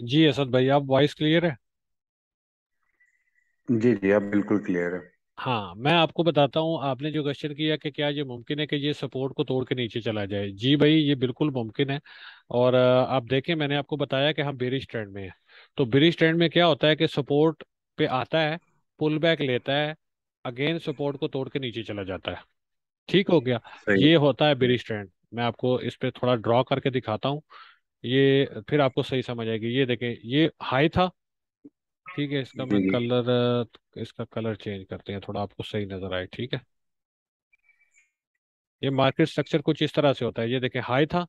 जी असद भाई आप voice clear है? जी जी आप बिल्कुल क्लियर है। हाँ मैं आपको बताता हूँ आपने जो क्वेश्चन किया कि क्या ये मुमकिन है कि ये सपोर्ट को तोड़ के नीचे चला जाए। जी भाई ये बिल्कुल मुमकिन है। और आप देखें मैंने आपको बताया कि हम बेरिश ट्रेंड में हैं। तो बेरिश ट्रेंड में क्या होता है कि सपोर्ट पे आता है पुल बैक लेता है अगेन सपोर्ट को तोड़ के नीचे चला जाता है। ठीक हो गया? ये होता है बेरिश ट्रेंड मैं आपको इस पे थोड़ा ड्रॉ करके दिखाता हूँ। ये फिर आपको सही समझ आएगी। ये देखें ये हाई था ठीक है इसका मैं कलर इसका कलर चेंज करते हैं थोड़ा आपको सही नज़र आए ठीक है? ये मार्केट स्ट्रक्चर कुछ इस तरह से होता है ये देखें हाई था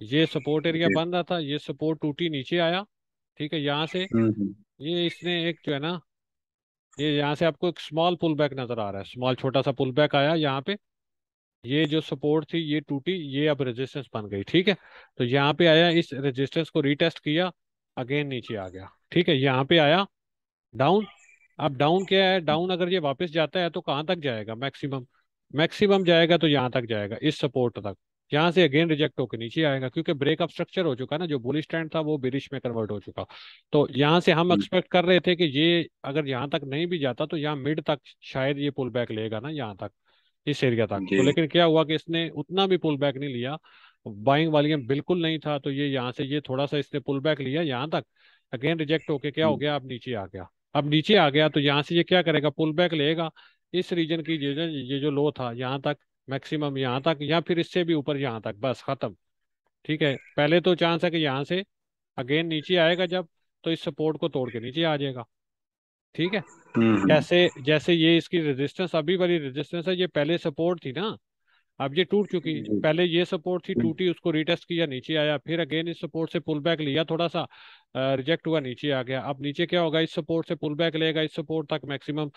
ये सपोर्ट एरिया बन रहा था ये सपोर्ट टूटी नीचे आया ठीक है यहाँ से हम्म हम्म, ये इसने एक जो है ना ये यहाँ से आपको एक स्मॉल पुल बैक नज़र आ रहा है स्मॉल छोटा सा पुल बैक आया यहाँ पे ये जो सपोर्ट थी ये टूटी ये अब रेजिस्टेंस बन गई ठीक है? तो यहाँ पे आया इस रेजिस्टेंस को रीटेस्ट किया अगेन नीचे आ गया ठीक है? यहाँ पे आया डाउन अब डाउन क्या है? डाउन अगर ये वापस जाता है तो कहाँ तक जाएगा? मैक्सिमम मैक्सिमम जाएगा तो यहाँ तक जाएगा इस सपोर्ट तक। यहाँ से अगेन रिजेक्ट होकर नीचे आएगा क्योंकि ब्रेकअप स्ट्रक्चर हो चुका ना जो बुलिश स्टैंड था वो बेरिश में कन्वर्ट हो चुका। तो यहाँ से हम हम्म, एक्सपेक्ट कर रहे थे कि ये अगर यहाँ तक नहीं भी जाता तो यहाँ मिड तक शायद ये पुल बैक लेगा ना यहाँ तक। इस एरिया तक। तो लेकिन क्या हुआ कि इसने उतना भी पुल बैक नहीं लिया। बाइंग वॉल्यूम बिल्कुल नहीं था तो ये यहाँ से ये थोड़ा सा इसने पुल बैक लिया यहाँ तक। अगेन रिजेक्ट होके क्या हो हम्म, गया? अब नीचे आ गया। अब नीचे आ गया तो यहाँ से ये क्या करेगा? पुल बैक लेगा। इस रीजन की ये जो ये जो लो था यहाँ तक मैक्सिमम यहाँ तक या फिर इससे भी ऊपर यहाँ तक बस खत्म। ठीक है? पहले तो चांस है कि यहाँ से अगेन नीचे आएगा जब तो इस सपोर्ट को तोड़ के नीचे आ जाएगा। ठीक है? हम्म, जैसे जैसे ये इसकी रेजिस्टेंस अभी वाली रेजिस्टेंस है ये पहले सपोर्ट थी ना? अब ये टूट चुकी पहले ये सपोर्ट थी हम्म, टूटी उसको रिटेस्ट किया नीचे आया फिर अगेन इस सपोर्ट से पुल बैक लिया थोड़ा सा रिजेक्ट हुआ नीचे आ गया। अब नीचे क्या होगा? इस सपोर्ट से पुल बैक लेगा इस सपोर्ट तक मैक्सिमम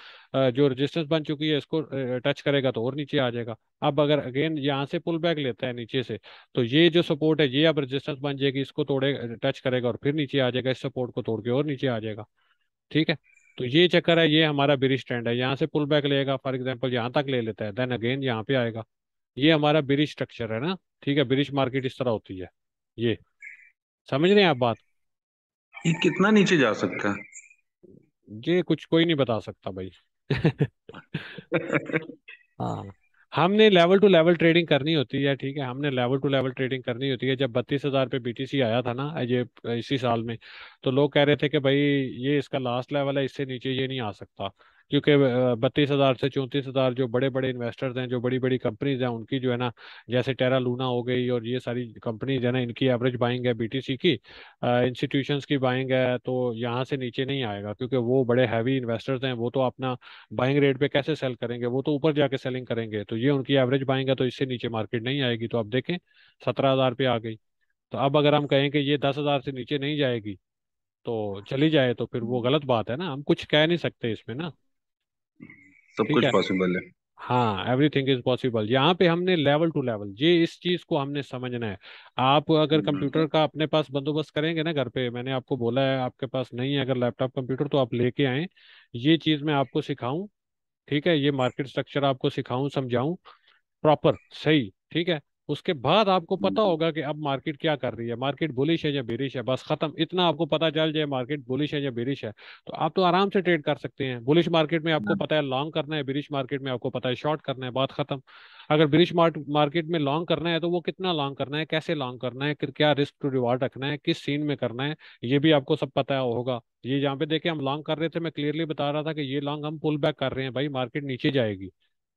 जो रेजिस्टेंस बन चुकी है इसको टच करेगा तो और नीचे आ जाएगा। अब अगर अगेन यहाँ से पुल बैक लेता है नीचे से तो ये जो सपोर्ट है ये अब रेजिस्टेंस बन जाएगी इसको तोड़े टच करेगा और फिर नीचे आ जाएगा इस सपोर्ट को तोड़ के और नीचे आ जाएगा। ठीक है? तो ये चक्कर है ये हमारा बिरिश ट्रेंड है। यहाँ से पुल बैक लेगा फॉर एग्ज़ाम्पल यहाँ तक ले लेता है देन अगेन यहाँ पे आएगा। ये हमारा ब्रिज स्ट्रक्चर है ना ठीक है? ब्रिज मार्केट इस तरह होती है। ये समझ रहे हैं आप बात? ये कितना नीचे जा सकता है? ये कुछ कोई नहीं बता सकता भाई। हाँ। हमने लेवल टू लेवल ट्रेडिंग करनी होती है, ठीक है? हमने लेवल टू लेवल ट्रेडिंग करनी होती है। जब बत्तीस हज़ार पे बीटीसी आया था ना, ये, इसी साल में तो लोग कह रहे थे कि भाई, ये इसका लास्ट लेवल है, इससे नीचे ये नहीं आ सकता। क्योंकि बत्तीस हज़ार से चौंतीस हज़ार जो बड़े बड़े इन्वेस्टर्स हैं जो बड़ी बड़ी कंपनीज़ हैं उनकी जो है ना जैसे टेरा लूना हो गई और ये सारी कंपनीज़ है ना इनकी एवरेज बाइंग है बीटीसी की इंस्टीट्यूशंस की बाइंग है तो यहाँ से नीचे नहीं आएगा क्योंकि वो बड़े हैवी इन्वेस्टर्स हैं वो तो अपना बाइंग रेट पे कैसे सेल करेंगे? वो तो ऊपर जाके सेलिंग करेंगे तो ये उनकी एवरेज बाइंग है तो इससे नीचे मार्केट नहीं आएगी तो अब देखें सत्रह हज़ार पे आ गई। तो अब अगर हम कहें कि ये दस हज़ार से नीचे नहीं जाएगी तो चली जाए तो फिर वो गलत बात है ना हम कुछ कह नहीं सकते इसमें ना। सब ठीक कुछ है। पॉसिबल है। हाँ एवरीथिंग इज़ पॉसिबल यहाँ पे हमने लेवल टू लेवल ये इस चीज़ को हमने समझना है। आप अगर हम्म, कंप्यूटर का अपने पास बंदोबस्त करेंगे ना घर पे मैंने आपको बोला है आपके पास नहीं है अगर लैपटॉप कंप्यूटर तो आप लेके आए। ये चीज़ मैं आपको सिखाऊं ठीक है? ये मार्केट स्ट्रक्चर आपको सिखाऊं समझाऊं। प्रॉपर सही ठीक है? उसके बाद आपको पता हम्म, होगा कि अब मार्केट क्या कर रही है मार्केट बुलिश है या बेरिश है बस खत्म। इतना आपको पता चल जाए मार्केट बुलिश है या बेरिश है तो आप तो आराम से ट्रेड कर सकते हैं। बुलिश मार्केट में आपको पता है लॉन्ग करना है बेरिश मार्केट में आपको पता है शॉर्ट करना है बात खत्म। अगर बेरिश मार्केट में लॉन्ग करना है तो वो कितना लॉन्ग करना है कैसे लॉन्ग करना है क्या रिस्क टू रिवार्ड रखना है किस सीन में करना है ये भी आपको सब पता होगा। ये जहाँ पे देखे हम लॉन्ग कर रहे थे मैं क्लियरली बता रहा था कि ये लॉन्ग हम पुल बैक कर रहे हैं भाई मार्केट नीचे जाएगी।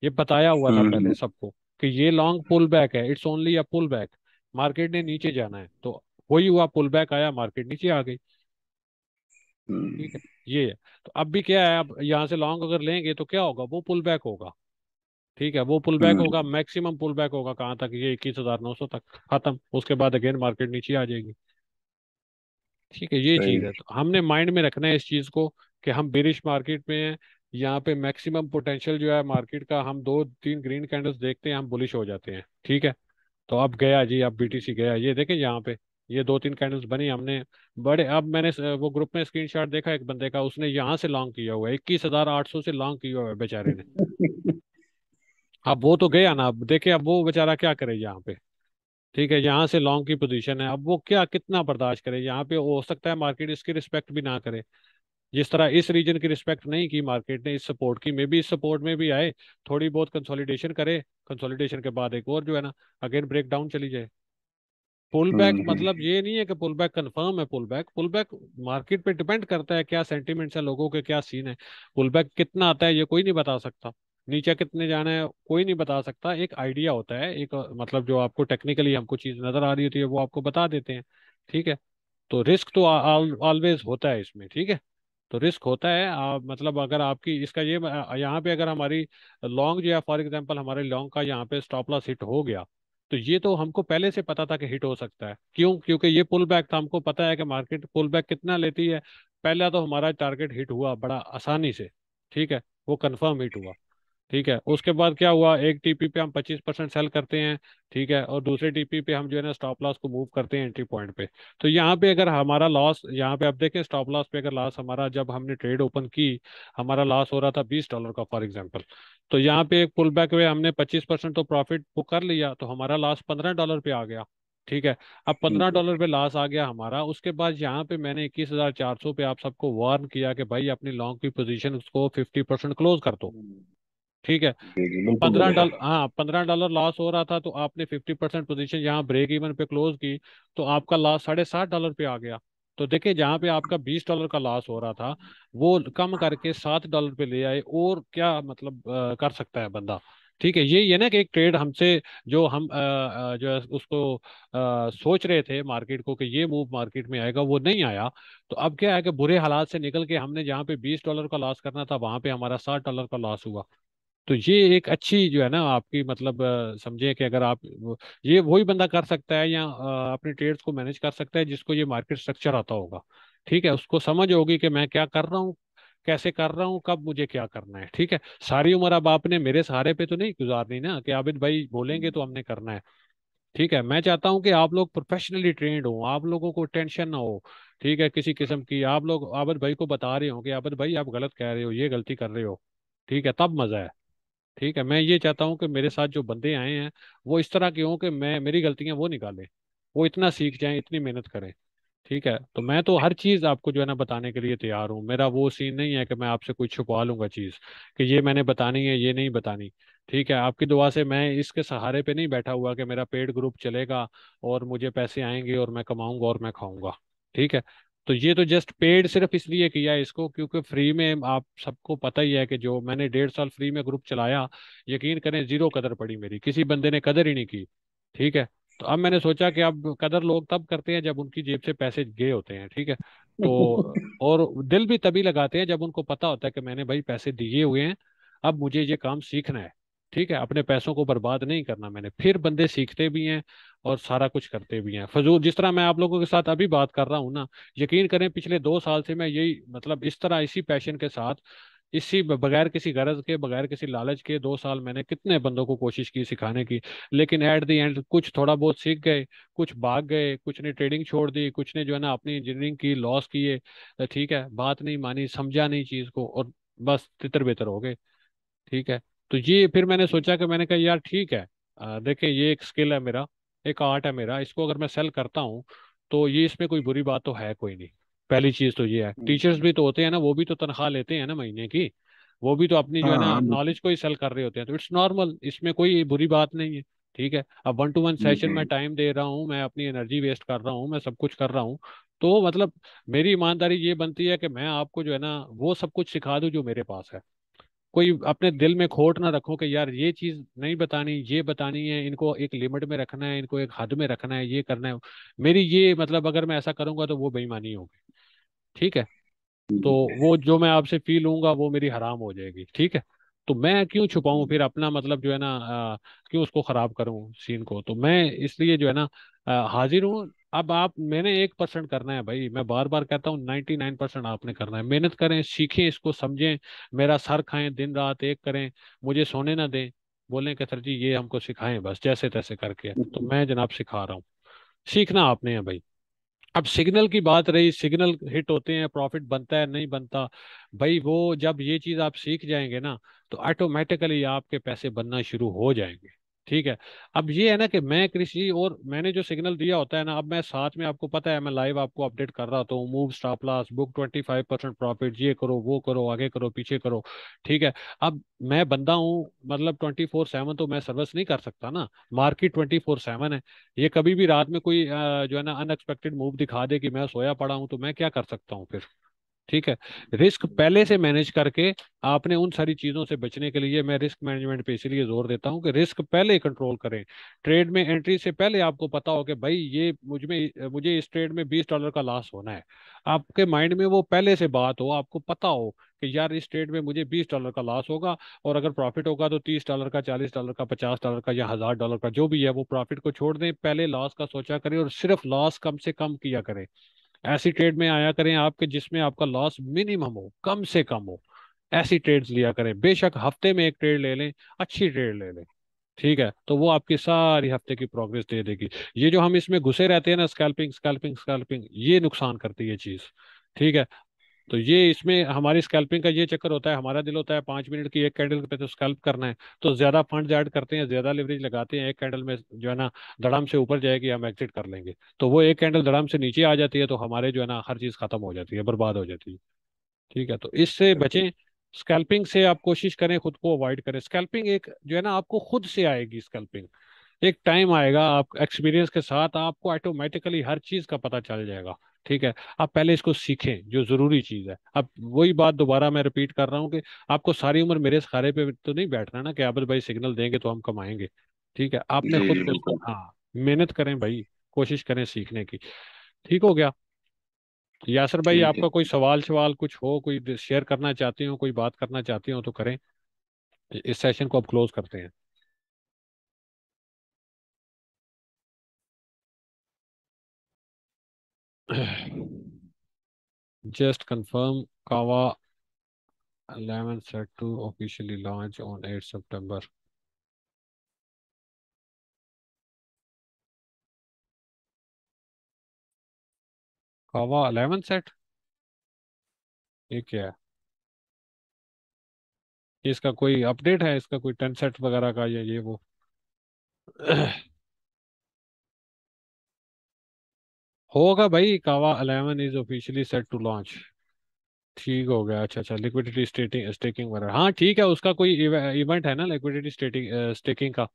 ये बताया हुआ था पहले हम्म, सबको। कि ये लॉन्ग पुल बैक है it's only a pull back market ने नीचे जाना है तो वही हुआ पुल बैक आया मार्केट नीचे आ गई। हम्म, ठीक है ये है। तो अब भी क्या है अब यहाँ से लॉन्ग अगर लेंगे तो क्या होगा वो पुल बैक होगा। ठीक है वो पुल बैक हम्म, होगा मैक्सिमम पुल बैक होगा कहाँ तक ये इक्कीस हज़ार नौ सौ तक खत्म। उसके बाद अगेन मार्केट नीचे आ जाएगी। ठीक है ये चीज़ है। तो हमने माइंड में रखना है इस चीज़ को कि हम बिरिश मार्केट में हैं यहाँ पे मैक्सिमम पोटेंशियल जो है मार्केट का हम दो तीन ग्रीन कैंडल्स देखते हैं हम बुलिश हो जाते हैं ठीक है? तो अब गया जी अब बीटीसी गया। ये देखें यहाँ पे ये दो तीन कैंडल्स बनी हमने बड़े अब मैंने वो ग्रुप में स्क्रीनशॉट देखा एक बंदे का उसने यहाँ से लॉन्ग किया हुआ है इक्कीस हज़ार आठ सौ से लॉन्ग किया हुआ है बेचारे ने। अब वो तो गया ना अब देखे अब वो बेचारा क्या करे यहाँ पे ठीक है? यहाँ से लॉन्ग की पोजीशन है अब वो क्या कितना बर्दाश्त करे? यहाँ पे हो सकता है मार्केट इसकी रिस्पेक्ट भी ना करे। जिस तरह इस रीजन की रिस्पेक्ट नहीं की मार्केट ने इस सपोर्ट की मे बी इस सपोर्ट में भी आए थोड़ी बहुत कंसोलिडेशन करे कंसोलिडेशन के बाद एक और जो है ना अगेन ब्रेक डाउन चली जाए। पुल बैक हम्म हम्म। मतलब ये नहीं है कि पुल बैक कंफर्म है pull back pull back market पे डिपेंड करता है क्या सेंटिमेंट्स है लोगों के क्या सीन है। पुल बैक कितना आता है ये कोई नहीं बता सकता। नीचे कितने जाना है कोई नहीं बता सकता। एक आइडिया होता है एक मतलब जो आपको टेक्निकली हमको चीज़ नज़र आ रही होती है वो आपको बता देते हैं ठीक है? तो रिस्क तो ऑलवेज होता है इसमें ठीक है? तो रिस्क होता है। आप मतलब अगर आपकी इसका ये यहाँ पे अगर हमारी लॉन्ग जो है, फॉर एग्जांपल हमारे लॉन्ग का यहाँ पे स्टॉप लॉस हिट हो गया तो ये तो हमको पहले से पता था कि हिट हो सकता है। क्यों? क्योंकि ये पुल बैक था, हमको पता है कि मार्केट पुल बैक कितना लेती है। पहला तो हमारा टारगेट हिट हुआ बड़ा आसानी से, ठीक है? वो कन्फर्म हिट हुआ। ठीक है। उसके बाद क्या हुआ? एक टीपी पे हम पच्चीस परसेंट सेल करते हैं ठीक है और दूसरे टीपी पे हम जो है ना स्टॉप लॉस को मूव करते हैं एंट्री पॉइंट पे। तो यहाँ पे अगर हमारा लॉस यहाँ पे आप देखें स्टॉप लॉस पे अगर लॉस हमारा जब हमने ट्रेड ओपन की हमारा लॉस हो रहा था बीस डॉलर का फॉर एग्ज़ाम्पल तो यहाँ पे एक पुल बैक हुए हमने पच्चीस परसेंट तो प्रॉफिट बुक कर लिया तो हमारा लॉस पंद्रह डॉलर पे आ गया ठीक है। अब पंद्रह डॉलर पे लॉस आ गया हमारा उसके बाद यहाँ पे मैंने इक्कीस हज़ार चार सौ पे आप सबको वार्न किया कि भाई अपनी लॉन्ग की पोजीशन उसको फिफ्टी परसेंट क्लोज कर दो। हम्म, ठीक है। पंद्रह डॉलर हाँ पंद्रह डॉलर लॉस हो रहा था तो आपने फिफ्टी परसेंट पोजिशन यहाँ ब्रेक इवन पे क्लोज की तो आपका लॉस साढ़े सात डॉलर पे आ गया। तो देखिए जहाँ पे आपका बीस डॉलर का लॉस हो रहा था वो कम करके सात डॉलर पे ले आए और क्या मतलब अ, कर सकता है बंदा? ठीक है ये ये ना कि एक ट्रेड हमसे जो हम अ, जो है उसको अ, सोच रहे थे मार्केट को कि ये मूव मार्केट में आएगा वो नहीं आया। तो अब क्या है कि बुरे हालात से निकल के हमने जहाँ पे बीस डॉलर का लॉस करना था वहाँ पे हमारा सात डॉलर का लॉस हुआ। तो ये एक अच्छी जो है ना आपकी मतलब समझे कि अगर आप ये वही बंदा कर सकता है या अपने ट्रेड्स को मैनेज कर सकता है जिसको ये मार्केट स्ट्रक्चर आता होगा। ठीक है? उसको समझ होगी कि मैं क्या कर रहा हूँ, कैसे कर रहा हूँ, कब मुझे क्या करना है। ठीक है? सारी उम्र अब आपने मेरे सहारे पे तो नहीं गुजारनी ना कि आबिद भाई बोलेंगे तो हमने करना है। ठीक है? मैं चाहता हूँ कि आप लोग प्रोफेशनली ट्रेंड हो, आप लोगों को टेंशन ना हो। ठीक है? किसी किस्म की आप लोग आबिद भाई को बता रहे हो कि आबिद भाई आप गलत कह रहे हो, ये गलती कर रहे हो। ठीक है? तब मज़ा है। ठीक है, मैं ये चाहता हूँ कि मेरे साथ जो बंदे आए हैं, वो इस तरह के हों कि मैं, मेरी गलतियाँ वो निकालें, वो इतना सीख जाएँ, इतनी मेहनत करें, ठीक है? तो मैं तो हर चीज़ आपको जो है ना बताने के लिए तैयार हूँ, मेरा वो सीन नहीं है कि मैं आपसे कुछ छुपा लूँगा चीज़, कि ये मैंने बतानी है, ये नहीं बतानी, ठीक है? आपकी दुआ से मैं इसके सहारे पे नहीं बैठा हुआ कि मेरा पेड ग्रुप चलेगा और मुझे पैसे आएँगे और मैं कमाऊँगा और मैं खाऊँगा, ठीक है? तो ये तो जस्ट पेड सिर्फ़ इसलिए किया है इसको क्योंकि फ्री में आप सबको पता ही है कि जो मैंने डेढ़ साल फ्री में ग्रुप चलाया यकीन करें ज़ीरो कदर पड़ी मेरी किसी बंदे ने कदर ही नहीं की ठीक है? तो अब मैंने सोचा कि अब कदर लोग तब करते हैं जब उनकी जेब से पैसे गए होते हैं ठीक है? तो और दिल भी तभी लगाते हैं जब उनको पता होता है कि मैंने भाई पैसे दिए हुए हैं अब मुझे ये काम सीखना है। ठीक है, अपने पैसों को बर्बाद नहीं करना मैंने, फिर बंदे सीखते भी हैं और सारा कुछ करते भी हैं। फजूल, जिस तरह मैं आप लोगों के साथ अभी बात कर रहा हूँ ना, यकीन करें पिछले दो साल से मैं यही मतलब इस तरह इसी पैशन के साथ, इसी बगैर किसी गरज के, बगैर किसी लालच के दो साल मैंने कितने बंदों को कोशिश की सिखाने की, लेकिन एट द एंड कुछ थोड़ा बहुत सीख गए, कुछ भाग गए, कुछ ने ट्रेडिंग छोड़ दी, कुछ ने जो है ना अपनी इंजीनियरिंग की लॉस किए ठीक है, बात नहीं मानी, समझा नहीं चीज़ को और बस तितर बितर हो गए, ठीक है। तो ये फिर मैंने सोचा कि मैंने कहा यार ठीक है देखिए ये एक स्किल है मेरा एक आर्ट है मेरा इसको अगर मैं सेल करता हूँ तो ये इसमें कोई बुरी बात तो है कोई नहीं। पहली चीज़ तो ये है। टीचर्स भी तो होते हैं ना वो भी तो तनख्वाह लेते हैं ना महीने की वो भी तो अपनी जो है हाँ ना हाँ नॉलेज को ही सेल कर रहे होते हैं। तो इट्स नॉर्मल इसमें कोई बुरी बात नहीं है ठीक है। अब वन टू वन हम्म, सेशन में हम्म, टाइम दे रहा हूँ मैं अपनी एनर्जी वेस्ट कर रहा हूँ मैं सब कुछ कर रहा हूँ तो मतलब मेरी ईमानदारी ये बनती है कि मैं आपको जो है ना वो सब कुछ सिखा दूँ जो मेरे पास है। कोई अपने दिल में खोट ना रखो कि यार ये चीज़ नहीं बतानी ये बतानी है इनको एक लिमिट में रखना है इनको एक हद में रखना है ये करना है। मेरी ये मतलब अगर मैं ऐसा करूँगा तो वो बेईमानी होगी। ठीक है? तो हम्म, वो जो मैं आपसे फील लूँगा वो मेरी हराम हो जाएगी। ठीक है? तो मैं क्यों छुपाऊं हम्म, फिर अपना मतलब जो है ना अ, क्यों उसको खराब करूँ सीन को? तो मैं इसलिए जो है ना अ, हाजिर हूँ अब आप, मैंने एक परसेंट करना है भाई। मैं बार बार कहता हूँ नाइन्टी नाइन परसेंट आपने करना है। मेहनत करें, सीखें इसको, समझें। मेरा सर खाएँ, दिन रात एक करें, मुझे सोने ना दें। बोलें कि, सर जी, ये हमको सिखाएँ बस, जैसे तैसे करके। तो मैं जनाब सिखा रहा हूँ। सीखना आपने है भाई। अब सिग्नल की बात रही, सिग्नल हिट होते हैं, प्रॉफिट बनता है, नहीं बनता। भाई वो जब ये चीज़ आप सीख जाएँगे ना तो ऑटोमेटिकली आपके पैसे बनना शुरू हो जाएँगे। ठीक है। अब ये है ना कि मैं कृषि और मैंने जो सिग्नल दिया होता है ना, अब मैं साथ में आपको पता है, मैं लाइव आपको अपडेट कर रहा हूँ। Move, stop loss, book twenty five percent profit, ये करो, वो करो, आगे करो, पीछे करो, ठीक है। अब मैं बंदा हूँ मतलब ट्वेंटी फोर सेवन तो मैं सर्विस नहीं कर सकता ना, मार्केट ट्वेंटी फोर सेवन है। ये कभी भी रात में कोई जो है ना, अनएक्सपेक्टेड मूव दिखा दे कि मैं सोया पड़ा हूँ तो मैं क्या कर सकता हूँ फिर? ठीक है। रिस्क पहले से मैनेज करके आपने उन सारी चीज़ों से बचने के लिए मैं रिस्क मैनेजमेंट पे इसीलिए ज़ोर देता हूँ कि रिस्क पहले कंट्रोल करें। ट्रेड में एंट्री से पहले आपको पता हो कि भाई ये मुझमें, मुझे इस ट्रेड में बीस डॉलर का लॉस होना है। आपके माइंड में वो पहले से बात हो, आपको पता हो कि यार इस ट्रेड में मुझे बीस डॉलर का लॉस होगा और अगर प्रॉफिट होगा तो तीस डॉलर का, चालीस डॉलर का, पचास डॉलर का या हज़ार डॉलर का जो भी है वो प्रॉफिट को छोड़ दें। पहले लॉस का सोचा करें और सिर्फ़ लॉस कम से कम किया करें। ऐसी ट्रेड में आया करें आपके जिसमें आपका लॉस मिनिमम हो, कम से कम हो, ऐसी ट्रेड्स लिया करें। बेशक हफ़्ते में एक ट्रेड ले लें, अच्छी ट्रेड ले लें, ठीक है? तो वो आपकी सारी हफ़्ते की प्रोग्रेस दे देगी। ये जो हम इसमें घुसे रहते हैं ना, स्कैल्पिंग स्कैल्पिंग स्कैल्पिंग, ये नुकसान करती है चीज़, ठीक है? तो ये इसमें हमारी स्कैल्पिंग का ये चक्कर होता है हमारा दिल होता है पाँच मिनट की एक कैंडल पे तो स्कैल्प करना है तो ज़्यादा फंड ऐड करते हैं ज़्यादा लेवरेज लगाते हैं एक कैंडल में जो है ना धड़ाम से ऊपर जाएगी हम एग्जिट कर लेंगे। तो वो एक कैंडल धड़ाम से नीचे आ जाती है तो हमारे जो है ना हर चीज़ खत्म हो जाती है बर्बाद हो जाती है। ठीक है तो इससे बचें स्कैल्पिंग से आप कोशिश करें खुद को अवॉइड करें। स्कैल्पिंग एक जो है ना आपको खुद से आएगी स्कैल्पिंग एक टाइम आएगा आप एक्सपीरियंस के साथ आपको ऑटोमेटिकली हर चीज़ का पता चल जाएगा। ठीक है? आप पहले इसको सीखें जो ज़रूरी चीज़ है। अब वही बात दोबारा मैं रिपीट कर रहा हूँ कि आपको सारी उम्र मेरे सहारे पे तो नहीं बैठना ना कि आप भाई सिग्नल देंगे तो हम कमाएँगे। ठीक है? आपने खुद को हाँ मेहनत करें भाई कोशिश करें सीखने की। ठीक हो गया? यासर भाई आपका कोई सवाल सवाल कुछ हो कोई शेयर करना चाहते हो कोई बात करना चाहते हो तो करें। इस सेशन को अब क्लोज करते हैं। Just confirm Kava 11 set to officially launch on 8 September. Kava 11 set ये क्या है इसका कोई अपडेट है इसका कोई 10 सेट वगैरह का या ये वो होगा भाई, कावा 11 is officially set to launch. ठीक हो गया। अच्छा अच्छा लिक्विडिटी स्टेटिंग, स्टेकिंग वगैरह। हाँ ठीक है, उसका कोई इवेंट है ना, लिक्विडिटी स्टेटिंग स्टेकिंग का।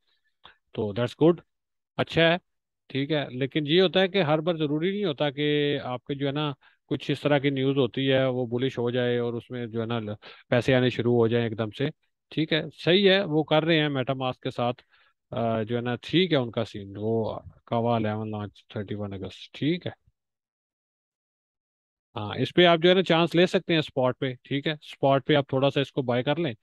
तो दैट्स गुड अच्छा है, ठीक है। लेकिन ये होता है कि हर बार ज़रूरी नहीं होता कि आपके जो है ना, कुछ इस तरह की न्यूज़ होती है, वो बुलिश हो जाए और उसमें जो है ना पैसे आने शुरू हो जाए एकदम से। ठीक है, सही है, वो कर रहे हैं मेटामास्क के साथ। जो है ना, ठीक है उनका सीन वो Kava eleven launch thirty one अगस्त, ठीक है? हाँ इस पे आप जो है ना चांस ले सकते हैं स्पॉट पे, ठीक है? स्पॉट पे आप थोड़ा सा इसको बाय कर लें।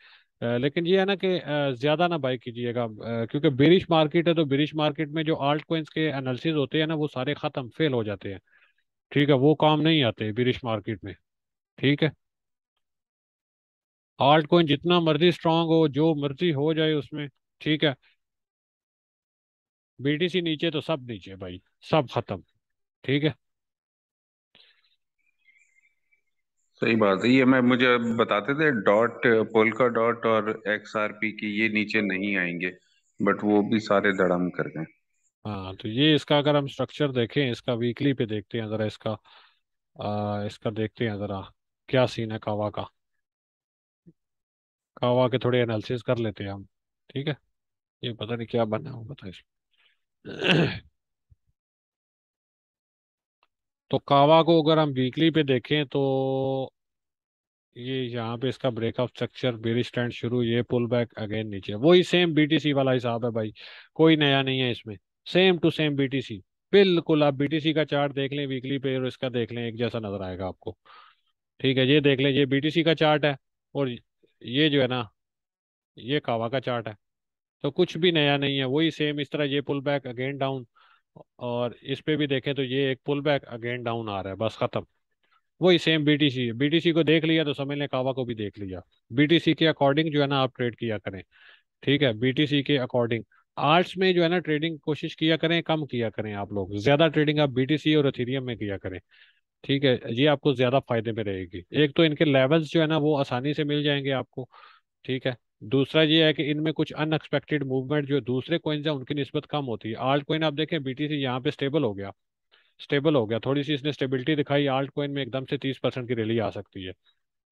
लेकिन ये है ना कि ज़्यादा ना बाई कीजिएगा। क्योंकि बेरिश मार्केट है तो बेरिश मार्केट में जो आल्ट कोइंस के एनालिसिस होते हैं ना, वो सारे खत्म फेल हो जाते हैं। ठीक है, वो काम नहीं आते बेरिश मार्केट में, ठीक है? आल्ट कोइन जितना मर्ज़ी स्ट्रांग हो, जो मर्ज़ी हो जाए उसमें, ठीक है? बीटीसी नीचे तो सब नीचे भाई सब खत्म ठीक है? सही बात है ये मैं मुझे बताते थे डॉट पोल्का डॉट और एक्स आर पी की ये नीचे नहीं आएँगे बट वो भी सारे धड़ाम कर गए। हाँ तो ये इसका अगर हम स्ट्रक्चर देखें इसका वीकली पे देखते हैं जरा इसका आ, इसका देखते हैं जरा क्या सीन है कावा का? कावा के थोड़े एनालिसिस कर लेते हैं हम ठीक है? ये पता नहीं क्या बना हो पता है तो कावा को अगर हम वीकली पे देखें तो ये यहाँ पे इसका ब्रेकअप स्ट्रक्चर बेरी स्टैंड शुरू, ये पुल बैक अगेन नीचे। वही सेम बीटीसी वाला हिसाब है भाई, कोई नया नहीं है इसमें। सेम टू सेम बीटीसी बिल्कुल आप बीटीसी का चार्ट देख लें वीकली पे और इसका देख लें, एक जैसा नज़र आएगा आपको। ठीक है, ये देख लें, ये बीटीसी का चार्ट है और ये जो है ना, ये कावा का चार्ट है। तो कुछ भी नया नहीं है, वही सेम इस तरह ये पुल बैक अगेन डाउन और इस पे भी देखें तो ये एक पुल बैक अगेन डाउन आ रहा है, बस खत्म। वही सेम बीटीसी है बीटीसी को देख लिया तो समझ लें कावा को भी देख लिया। बीटीसी के अकॉर्डिंग जो है ना आप ट्रेड किया करें, ठीक है? बीटीसी के अकॉर्डिंग आर्ट्स में जो है ना ट्रेडिंग कोशिश किया करें, कम किया करें आप लोग। ज़्यादा ट्रेडिंग आप बीटीसी और अथीरियम में किया करें, ठीक है? ये आपको ज़्यादा फ़ायदे में रहेगी। एक तो इनके लेवल्स जो है ना वो आसानी से मिल जाएँगे आपको, ठीक है? दूसरा ये है कि इनमें कुछ अनएक्सपेक्टेड मूवमेंट जो दूसरे कॉइन्स हैं, उनकी नस्बत कम होती है। आल्ट कॉइन आप देखें बीटीसी यहाँ पे स्टेबल हो गया। स्टेबल हो गया। थोड़ी सी इसने स्टेबिलिटी दिखाई आल्ट कॉइन में एकदम से तीस परसेंट की रैली आ सकती है।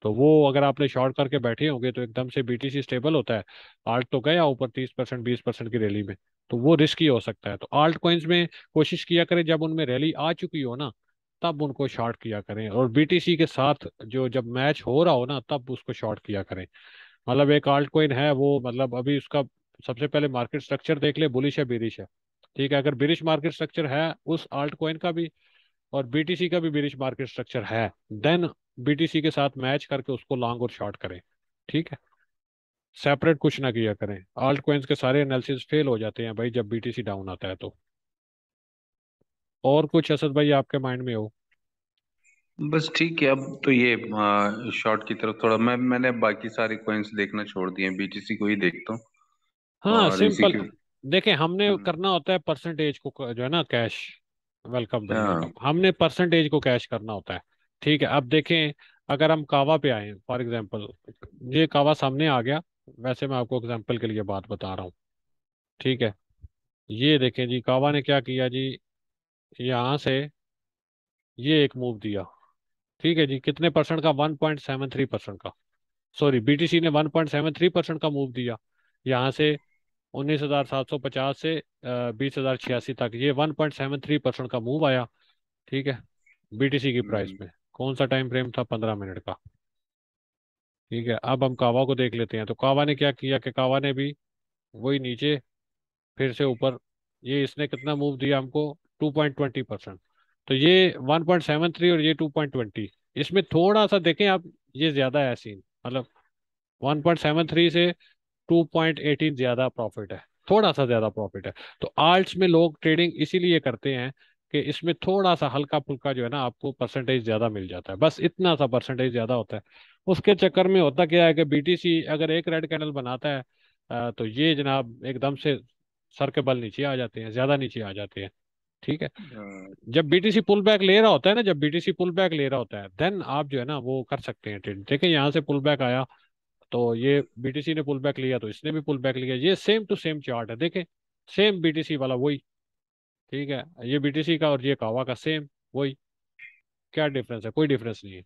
तो वो अगर आपने शॉर्ट करके बैठे होंगे तो एकदम से बीटीसी स्टेबल होता है। आल्ट तो गया ऊपर तीस परसेंट बीस परसेंट की रैली में। तो वो रिस्की हो सकता है। तो आल्ट कॉइन्स में कोशिश किया करें, जब उनमें रैली आ चुकी हो ना, तब उनको शॉर्ट किया करें। और बीटीसी के साथ जो जब मैच हो रहा हो ना, तब उसको शॉर्ट किया करें। मतलब एक आल्ट कोइन है, वो मतलब अभी उसका सबसे पहले मार्केट स्ट्रक्चर देख ले बुलिश है बिरिश है। ठीक है, अगर बिरिश मार्केट स्ट्रक्चर है, उस आल्ट कोइन का भी और बीटीसी का भी बिरिश मार्केट स्ट्रक्चर है देन बीटीसी के साथ मैच करके उसको लॉन्ग और शॉर्ट करें। ठीक है? सेपरेट कुछ ना किया करें। आल्ट कोइंस के सारे एनालिसिस फेल हो जाते हैं भाई, जब बीटीसी डाउन आता है तो। और कुछ असद भाई, आपके माइंड में हो? बस ठीक है अब तो ये शॉर्ट की तरफ़ थोड़ा मैं मैंने बाकी सारे कॉइन्स देखना छोड़ दिए बीटीसी को ही देखता हूँ। हाँ सिंपल देखें हमने हाँ करना होता है परसेंटेज को जो है ना कैश वेलकम हाँ। हमने परसेंटेज को कैश करना होता है। ठीक है अब देखें अगर हम कावा पे आए फॉर एग्जांपल ये कावा सामने आ गया वैसे मैं आपको एग्जांपल के लिए बात बता रहा हूँ। ठीक है ये देखें जी कावा ने क्या किया जी यहाँ से ये एक मूव दिया। ठीक है जी कितने परसेंट का? One point seven three percent का। सॉरी बीटीसी ने one point seven three percent का मूव दिया। यहाँ से उन्नीस हज़ार सात सौ पचास से बीस हज़ार छियासी तक ये one point seven three percent का मूव आया। ठीक है बीटीसी की प्राइस हम्म, में। कौन सा टाइम फ्रेम था? पंद्रह मिनट का। ठीक है अब हम कावा को देख लेते हैं। तो कावा ने क्या किया कि कावा ने भी वही नीचे फिर से ऊपर ये इसने कितना मूव दिया हमको? टू पॉइंट ट्वेंटी परसेंट तो ये वन पॉइंट सेवन थ्री और ये टू पॉइंट ट्वेंटी, इसमें थोड़ा सा देखें आप, ये ज़्यादा है सीन मतलब वन पॉइंट सेवन थ्री से टू पॉइंट एटीन ज़्यादा प्रॉफिट है, थोड़ा सा ज़्यादा प्रॉफिट है। तो आर्ट्स में लोग ट्रेडिंग इसीलिए करते हैं कि इसमें थोड़ा सा हल्का फुल्का जो है ना, आपको परसेंटेज ज़्यादा मिल जाता है। बस इतना सा परसेंटेज ज़्यादा होता है। उसके चक्कर में होता क्या है कि बीटीसी अगर एक रेड कैंडल बनाता है तो ये जनाब एकदम से सर के बल नीचे आ जाते हैं, ज़्यादा नीचे आ जाते हैं। ठीक है। हाँ, जब बीटीसी पुल बैक ले रहा होता है ना जब बीटीसी पुल बैक ले रहा होता है देन आप जो है ना वो कर सकते हैं ट्रेड देखें यहाँ से पुल बैक आया तो ये बीटीसी ने पुल बैक लिया तो इसने भी पुल बैक लिया। ये सेम टू सेम चार्ट है देखें सेम बीटीसी वाला वही ठीक है ये बीटीसी का और ये कावा का सेम वही। क्या डिफरेंस है? कोई डिफरेंस नहीं है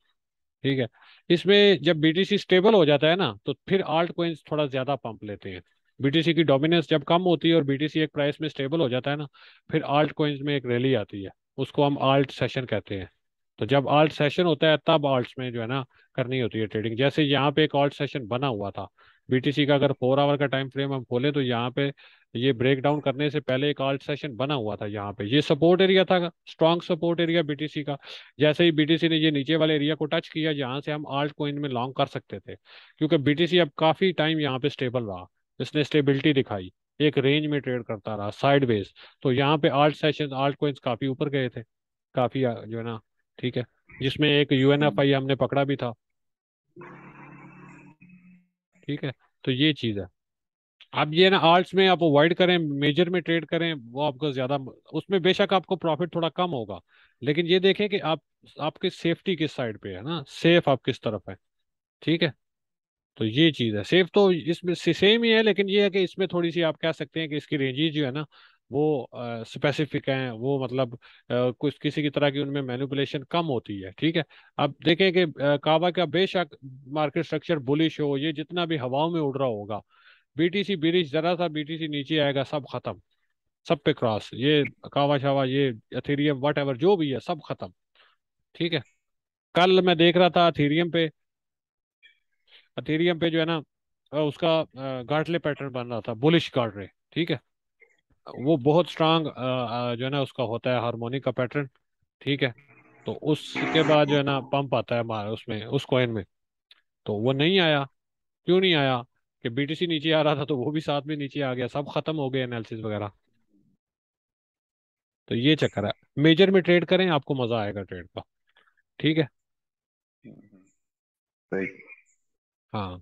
ठीक है। इसमें जब बीटीसी स्टेबल हो जाता है ना तो फिर आल्ट कोइंस थोड़ा ज़्यादा पंप लेते हैं। बीटीसी की डोमिनेंस जब कम होती है और बीटीसी एक प्राइस में स्टेबल हो जाता है ना, फिर आल्ट कोइंस में एक रैली आती है। उसको हम आल्ट सेशन कहते हैं। तो जब आल्ट सेशन होता है, तब आल्ट्स में जो है ना करनी होती है ट्रेडिंग जैसे यहाँ पे एक आल्ट सेशन बना हुआ था बीटीसी का अगर फोर आवर का टाइम फ्रेम हम खोले तो यहाँ पे ये ब्रेक डाउन करने से पहले एक आल्ट सेशन बना हुआ था यहाँ पे। ये सपोर्ट एरिया था स्ट्रॉन्ग सपोर्ट एरिया बीटीसी का। जैसे ही बीटीसी ने ये नीचे वाले एरिया को टच किया जहाँ से हम आल्ट कोइन में लॉन्ग कर सकते थे, क्योंकि बीटीसी अब काफ़ी टाइम यहाँ पे स्टेबल रहा। इसने स्टेबिलिटी दिखाई। एक रेंज में ट्रेड करता रहा साइडवेज तो यहाँ पे आल्ट सेशन आल्ट कोइंस काफ़ी ऊपर गए थे। काफ़ी जो है ना ठीक है। जिसमें एक यूएनएफआई हमने पकड़ा भी था। ठीक है? तो ये चीज़ है। आप ये ना आर्ट्स में आप अवॉइड करें मेजर में ट्रेड करें वो आपको ज़्यादा उसमें बेशक आपको प्रॉफिट थोड़ा कम होगा। लेकिन ये देखें कि आप आपकी सेफ्टी किस साइड पे है ना? सेफ़ आप किस तरफ़ है? ठीक है? तो ये चीज़ है। सेफ़ तो इसमें से सेम ही है, लेकिन ये है कि इसमें थोड़ी सी आप कह सकते हैं कि इसकी रेंजेस जो है ना, वो स्पेसिफिक हैं। वो मतलब कुछ किसी की तरह की उनमें मैनिपुलेशन कम होती है, ठीक है? अब देखें कि काबा का बेशक मार्केट स्ट्रक्चर बुलिश हो, ये जितना भी हवाओं में उड़ रहा होगा बीटीसी बीरिश जरा सा बीटीसी नीचे आएगा, सब खत्म, सब पे क्रॉस ये कावा शावा, ये एथेरियम वट जो भी है, सब खत्म, ठीक है? कल मैं देख रहा था एथेरियम पे एथेरियम पे जो है ना उसका गार्टले पैटर्न बन रहा था बुलिश गार्डरे ठीक है? वो बहुत स्ट्रांग जो है ना, उसका होता है हार्मोनिक का पैटर्न ठीक है? तो उसके बाद जो है ना पंप आता है हमारा उसमें, उस कॉइन में। तो वो नहीं आया। क्यों नहीं आया? कि बीटीसी नीचे आ रहा था तो वो भी साथ में नीचे आ गया। सब खत्म हो गए एनालिसिस वगैरह। तो ये चक्कर है। मेजर में ट्रेड करें, आपको मज़ा आएगा ट्रेड का, ठीक है? हाँ।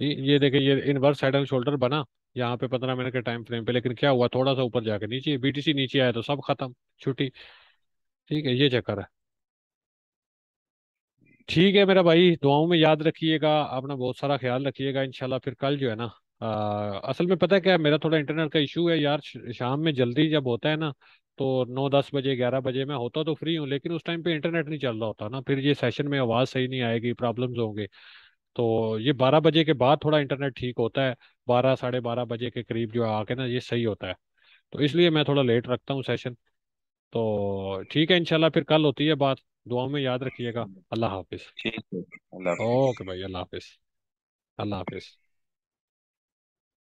ये ये देखे ये इनवर्स हेड एंड शोल्डर बना यहाँ पे पंद्रह मिनट के टाइम फ्रेम पे लेकिन क्या हुआ थोड़ा सा ऊपर जाके नीचे बीटीसी नीचे आया तो सब खत्म छुट्टी। ठीक है ये चक्कर है। ठीक है मेरा भाई दुआओं में याद रखिएगा अपना बहुत सारा ख्याल रखिएगा इंशाल्लाह फिर कल जो है ना आ, असल में पता है क्या मेरा थोड़ा इंटरनेट का इशू है यार शाम में जल्दी जब होता है ना तो नौ दस बजे ग्यारह बजे मैं होता तो फ्री हूँ लेकिन उस टाइम पे इंटरनेट नहीं चल रहा होता ना। फिर ये सेशन में आवाज़ सही नहीं आएगी प्रॉब्लम्स होंगे। तो ये बारह बजे के बाद थोड़ा इंटरनेट ठीक होता है बारह साढ़े बारह बजे के करीब जो आके ना ये सही होता है। तो इसलिए मैं थोड़ा लेट रखता हूँ सेशन। तो ठीक है इंशाल्लाह फिर कल होती है बात। दुआओं में याद रखिएगा। अल्लाह हाफिज। ठीक है अल्लाह हाफिज। ओके भाई अल्लाह हाफिज। अल्लाह हाफिज।